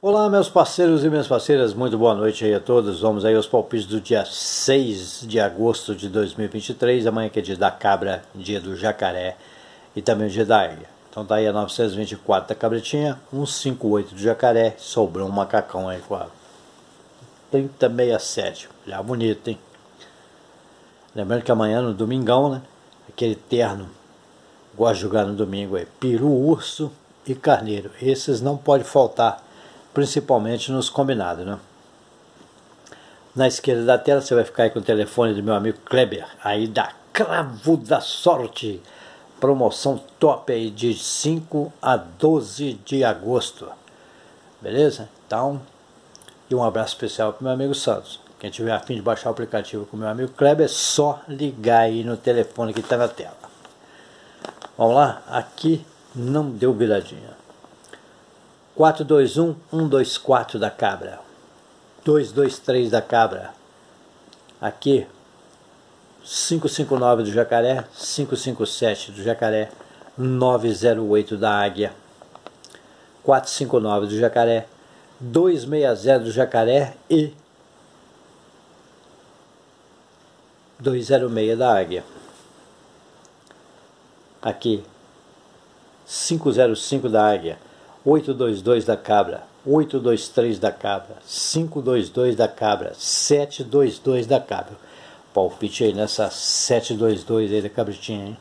Olá, meus parceiros e minhas parceiras, muito boa noite aí a todos. Vamos aí aos palpites do dia 6 de agosto de 2023, amanhã que é dia da cabra, dia do jacaré e também dia da águia. Então tá aí a 924 da cabritinha, 158 do jacaré, sobrou um macacão aí com a 3067. Já bonito, hein? Lembrando que amanhã no domingão, né? Aquele terno, gosta de jogar no domingo aí, peru, urso e carneiro. Esses não pode faltar principalmente nos combinados. Né? Na esquerda da tela você vai ficar aí com o telefone do meu amigo Kleber, aí da Cravo da Sorte, promoção top aí de 5 a 12 de agosto. Beleza? Então, e um abraço especial para meu amigo Santos. Quem tiver afim de baixar o aplicativo com meu amigo Kleber, é só ligar aí no telefone que está na tela. Vamos lá? Aqui não deu viradinha. 421 124 da cabra. 223 da cabra. Aqui 559 do jacaré, 557 do jacaré, 908 da águia. 459 do jacaré, 260 do jacaré e 206 da águia. Aqui 505 da águia. 822 da cabra, 823 da cabra, 522 da cabra, 722 da cabra. Palpite aí nessa 722 aí da cabritinha, hein?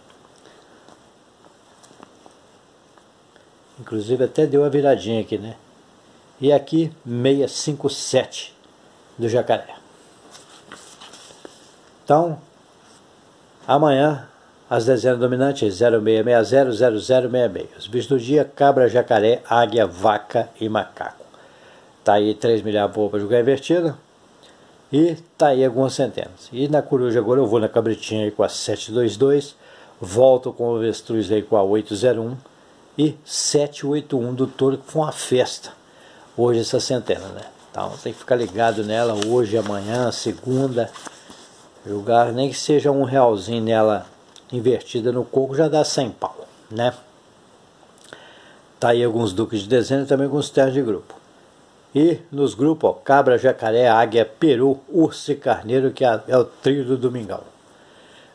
Inclusive até deu uma viradinha aqui, né? E aqui 657 do jacaré. Então, amanhã as dezenas dominantes 0660, 0066. Os bichos do dia, cabra, jacaré, águia, vaca e macaco. Tá aí 3 milhares boa para jogar invertida. E tá aí algumas centenas. E na coruja agora eu vou na cabritinha aí com a 722. Volto com o avestruz aí com a 801. E 781 do touro, que foi uma festa. Hoje essa centena, né? Então tem que ficar ligado nela hoje, amanhã, segunda. Jogar nem que seja um realzinho nela invertida no coco já dá 100 pau, né? Tá aí alguns duques de desenho e também alguns terras de grupo. E nos grupos, ó, cabra, jacaré, águia, peru, urso e carneiro, que é, é o trio do domingão.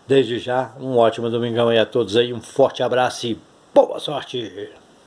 Desde já, um ótimo domingão aí a todos aí, um forte abraço e boa sorte!